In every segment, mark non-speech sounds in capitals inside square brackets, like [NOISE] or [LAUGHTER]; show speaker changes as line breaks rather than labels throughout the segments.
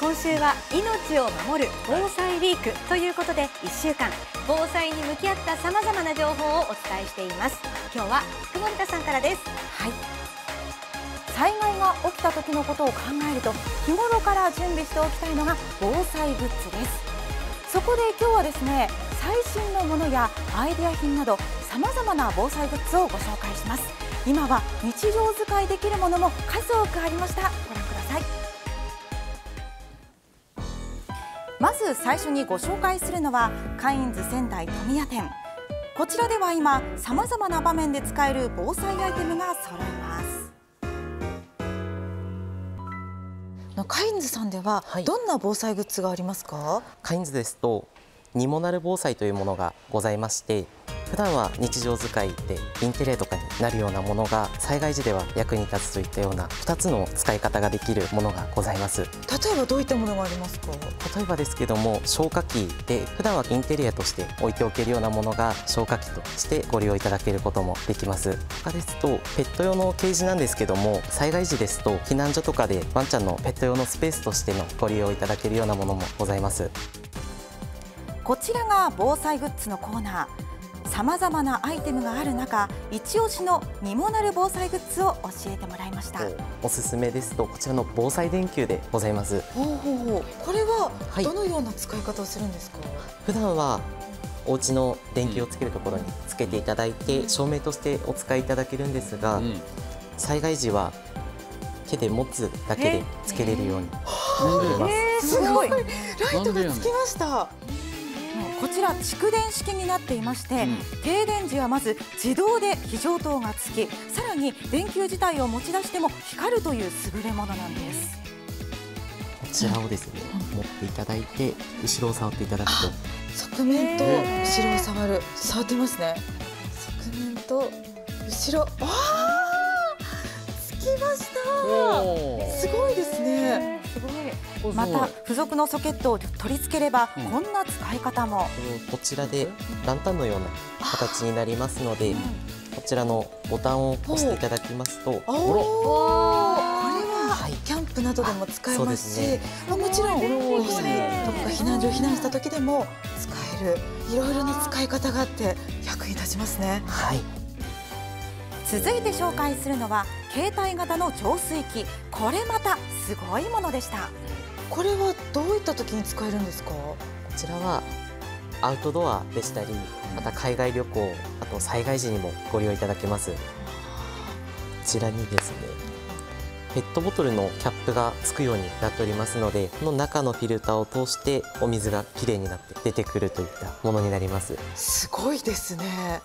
今週は命を守る防災リークということで1週間防災に向き合ったさまざまな情報をお伝えしています。今日は福森田さんからです。
はい。災害が起きた時のことを考えると日頃から準備しておきたいのが防災グッズです。そこで今日はですね最新のものやアイデア品などさまざまな防災グッズをご紹介します。今は日常使いできるものも数多くありました。ご覧ください。まず最初にご紹介するのはカインズ仙台富谷店。こちらでは今さまざまな場面で使える防災アイテムが揃います。カインズさんではどんな防災グッズがありますか、はい、
カインズですとニモナル防災というものがございまして普段は日常使いでインテリアとかになるようなものが災害時では役に立つといったような2つの使い方ができるものがございます。例
えばどういったものがありますか？
例えばですけども消火器で普段はインテリアとして置いておけるようなものが消火器としてご利用いただけることもできます。他ですとペット用のケージなんですけども災害時ですと避難所とかでワンちゃんのペット用のスペースとしてのご利用いただけるようなものもございます。
こちらが防災グッズのコーナーさまざまなアイテムがある中一押しのニモナル防災グッズを教えてもらいました。
おすすめですとこちらの防災電球でございます。
ほうほうほう。これはどのような使い方をするんですか、はい、
普段はお家の電気をつけるところにつけていただいて、照明としてお使いいただけるんですが、うん、災害時は手で持つだけでつけれるようになっています。
すごい。ライトがつきました。こちら蓄電式になっていまして、うん、停電時はまず自動で非常灯がつきさらに電球自体を持ち出しても光るという優れものなんです。
こちらをですね、うん、持っていただいて後ろを触っていただくと。
側面と後ろを触る。触ってますね。側面と後ろ。あつきましたすごいですね。すごい。また付属のソケットを取り付ければ、こんな使い方も。
こちらでランタンのような形になりますので、こちらのボタンを押していただきますとこれ
はキャンプなどでも使えますし、ね、もちろんお子さんとか避難所避難した時でも使えるいろいろな使い方があって役に立ちますね。
はい。
続いて紹介するのは携帯型の浄水器。これまたすごいものでしたこれはどういった時に使えるんですか？こ
ちらはアウトドアでしたりまた海外旅行あと災害時にもご利用いただけます。こちらにですねペットボトルのキャップがつくようになっておりますのでこの中のフィルターを通してお水がきれいになって出てくるといったものになります。
すごいですね。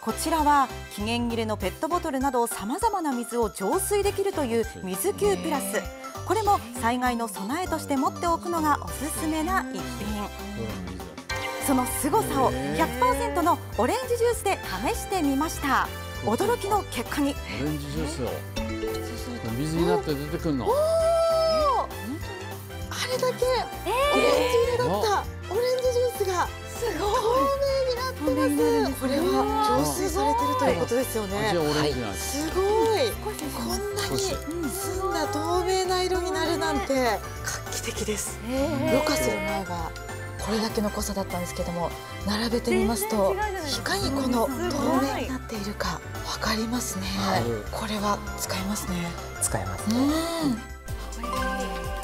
こちらは期限切れのペットボトルなどさまざまな水を浄水できるという水球プラスこれも災害の備えとして持っておくのがおすすめな一品。その凄さを100%のオレンジジュースで試してみました。驚きの結果に。
オレンジジュースを。水になって出てくるの。あ
れだけオレンジ色だったオレンジジュースが。すごい。透明これは浄水されてるということですよね、はい、すごい。こんなに澄んだ透明な色になるなんて画期的です。ろ過する前はこれだけの濃さだったんですけども並べてみますといかにこの透明になっているかわかりますね、はい、これは使えますね。
使えますね。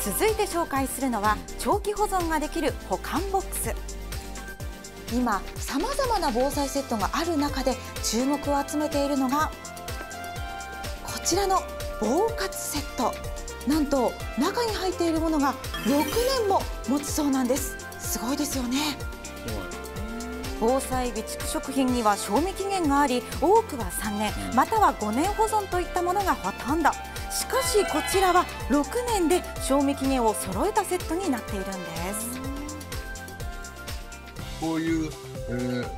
続いて紹介するのは長期保存ができる保管ボックス今さまざまな防災セットがある中で注目を集めているのがこちらの防火セット。なんと中に入っているものが6年も持つそうなんです。すごいですよね。防災備蓄食品には賞味期限があり多くは3年または5年保存といったものがほとんど。しかしこちらは6年で賞味期限を揃えたセットになっているんです
こういう、えー、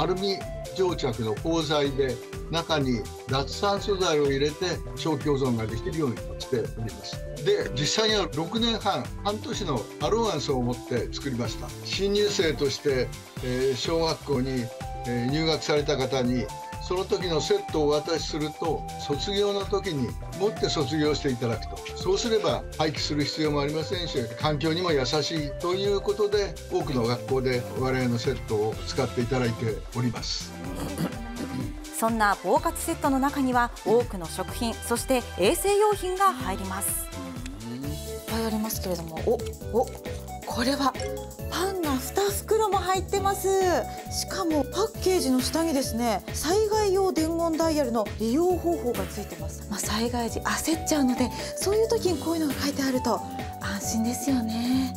アルミ蒸着の鋼材で中に脱酸素剤を入れて長期保存ができるようにしております。で実際には6年半半年のアローガンスを持って作りました。新入生として、えー、小学校に、えー、入学された方にその時のセットをお渡しすると卒業の時に持って卒業していただくと。そうすれば廃棄する必要もありませんし環境にも優しいということで多くの学校で我々のセットを使っていただいております。
そんな防活セットの中には多くの食品そして衛生用品が入ります。いっぱいありますけれども。おおこれはパンが2袋も入ってます。しかもパッケージの下にですね災害用伝言ダイヤルの利用方法がついてます、まあ、災害時焦っちゃうのでそういう時にこういうのが書いてあると安心ですよね。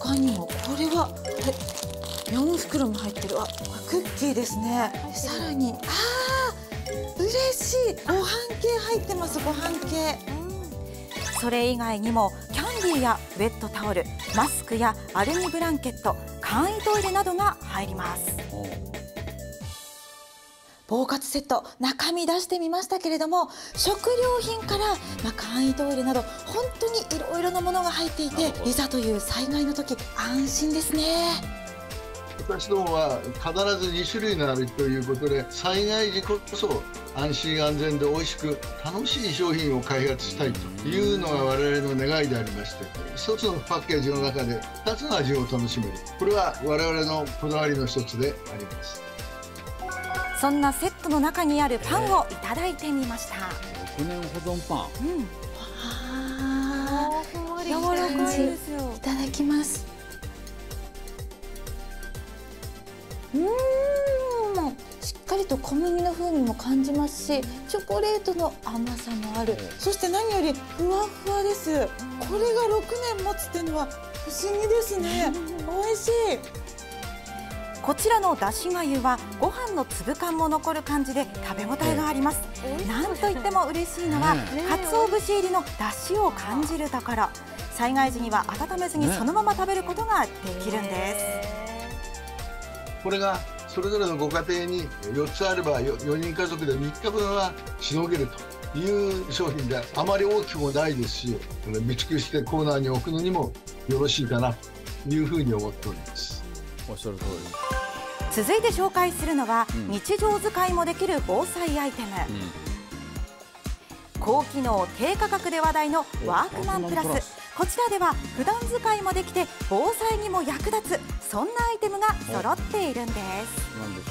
他にもこれはえ4袋も入ってる。あクッキーですね。さらにあー嬉しい。ご飯系入ってますご飯系それ以外にもンディーやウェットタオルマスクやアルミブランケット簡易トイレなどが入ります。防活セット中身出してみましたけれども食料品から、まあ、簡易トイレなど本当にいろいろなものが入っていていざという災害の時安心ですね
私どもは必ず2種類のあるということで災害時こそ安心安全で美味しく楽しい商品を開発したいというのが我々の願いでありまして一つのパッケージの中で2つの味を楽しめる。これは我々のこだわりの一つであります。
そんなセットの中にあるパンをいただいてみました、
6年保存パン。
うん。あー。柔らかいですよ。いただきますうーんしっかりと小麦の風味も感じますしチョコレートの甘さもある。そして何よりふわふわです。これが6年持つっていうのは不思議ですね。美味しい。こちらのだしがゆはご飯の粒感も残る感じで食べ応えがあります。なんといっても嬉しいのは、
ね
鰹節入りのだしを感じるところ。災害時には温めずに
ね
そのまま食べることができるんです、
これがそれぞれのご家庭に4つあれば4人家族で3日分はしのげるという商品であまり大きくもないですし備蓄してコーナーに置くのにもよろしいかなというふうに思っております。
おっしゃる通
続いて紹介するのは、
うん。
日常使いもできる防災アイテム、
り、
高機能低価格で話題のワークマンプラス。
ワークマンプラス。
こちらでは普段使いもできて防災にも役立つそんなアイテムが揃っているんです。
なんでし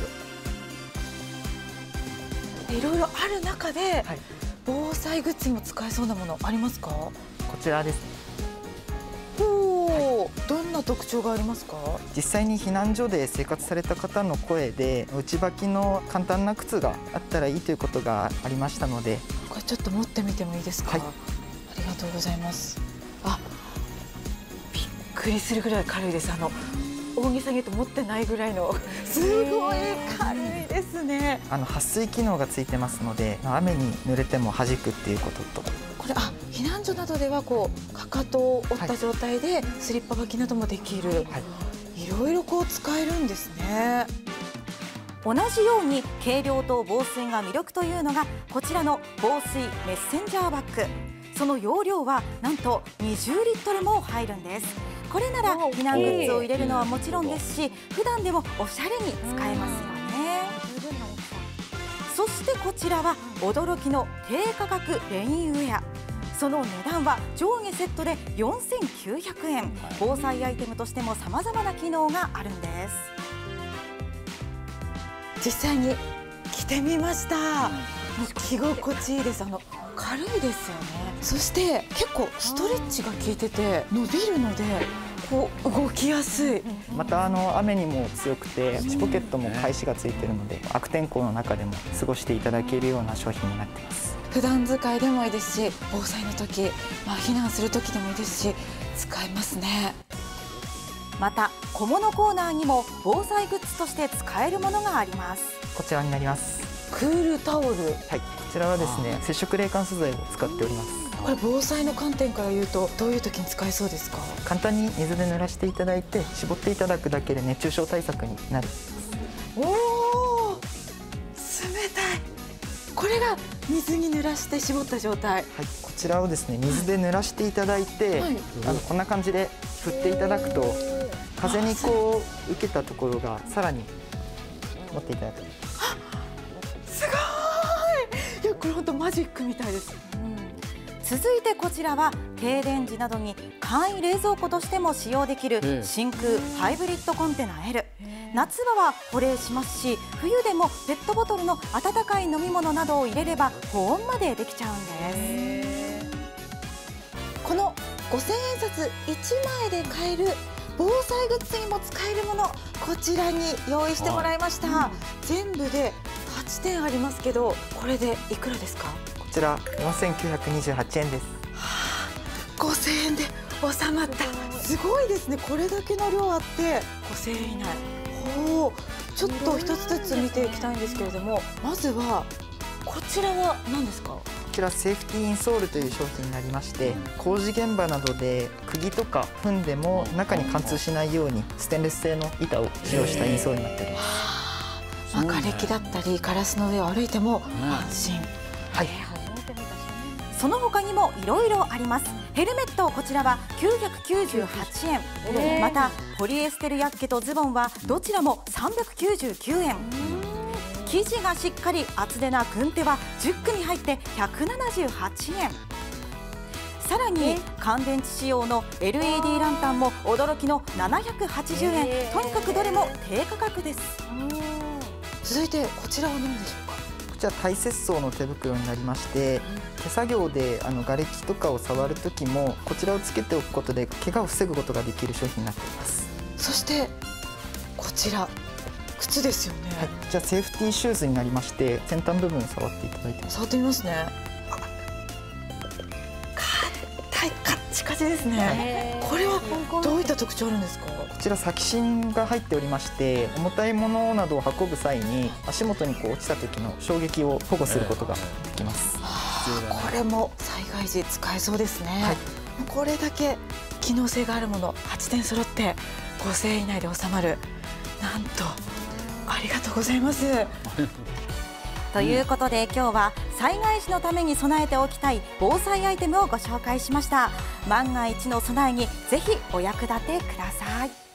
ょ
いろいろある中で、
はい。
防災グッズにも使えそうなものありますか？
こちらです。
おーどんな特徴がありますか？
実際に避難所で生活された方の声で内履きの簡単な靴があったらいいということがありましたので。
これちょっと持ってみてもいいですか、
はい。
ありがとうございます。あびっくりするぐらい軽いです。あの大げさに言うと持ってないぐらいの。[LAUGHS] すごい軽いですね。
あの撥水機能がついてますので雨に濡れても弾くっていうことと。
これあ避難所などではこうかかとを折った状態でスリッパ履きなどもできる、
はい。
いろいろこう使えるんですね。同じように軽量と防水が魅力というのがこちらの防水メッセンジャーバッグ。その容量はなんと20リットルも入るんですこれなら避難グッズを入れるのはもちろんですし普段でもおしゃれに使えますよね。そしてこちらは驚きの低価格レインウェア。その値段は上下セットで4900円。防災アイテムとしてもさまざまな機能があるんです。実際に着てみました、もう着心地いいです。あの軽いですよね。そして結構ストレッチが効いてて伸びるので動きやすい。
またあの雨にも強くて内ポケットも返しがついてるので悪天候の中でも過ごしていただけるような商品になっています。
普段使いでもいいですし防災の時、まあ、避難する時でもいいですし使えますね。また小物コーナーにも防災グッズとして使えるものがあります。
こちらになります。
クールタオル。
はいこちらはですね接触冷感素材を使っております
これ防災の観点から言うとどういう時に使えそうですか？
簡単に水で濡らしていただいて絞っていただくだけで熱中症対策になる。
おお冷たい。これが水に濡らして絞った状態。
はい、こちらをですね水で濡らしていただいて、
はい。
あのこんな感じで振っていただくと風にこう受けたところがさらに持っていただく。
すごい。これ本当マジックみたいです
続いてこちらは停電時などに簡易冷蔵庫としても使用できる
ええ。
真空ハイブリッドコンテナ L 夏場は保冷しますし冬でもペットボトルの温かい飲み物などを入れれば保温までできちゃうんです。
この5000円札1枚で買える防災グッズにも使えるものこちらに用意してもらいました、全部で8点ありますけどこれでいくらですか？
こちら4928円です。
5000円で収まった。すごいですね。これだけの量あって。5000円以内。ほう。ちょっと一つずつ見ていきたいんですけれども。まずはこちらは何ですか？
こちらセーフティーインソールという商品になりまして工事現場などで釘とか踏んでも中に貫通しないようにステンレス製の板を使用したインソールになっております。
まあ、瓦礫だったりガラスの上を歩いても安心、
はい
その他にもいろいろあります。ヘルメットこちらは998円、またポリエステルヤッケとズボンはどちらも399円。生地がしっかり厚手な軍手は10組入って178円。さらに乾電池仕様の LED ランタンも驚きの780円。とにかくどれも低価格です。
続いてこちらは何でしょう？
ちら大切層の手袋になりまして手作業であの瓦礫とかを触る時もこちらをつけておくことで怪我を防ぐことができる商品になっています。
そしてこちら靴ですよね、
はい、こちらセーフティーシューズになりまして先端部分を触っていただいて
触ってみますねですね、これはどういった特徴あるんですか？
こちら先芯が入っておりまして重たいものなどを運ぶ際に足元にこう落ちた時の衝撃を保護することができます、
これも災害時使えそうですね、
はい。
これだけ機能性があるもの8点揃って5000円以内で収まる。なんとありがとうございます [LAUGHS]
ということで今日は災害時のために備えておきたい防災アイテムをご紹介しました。万が一の備えにぜひお役立てください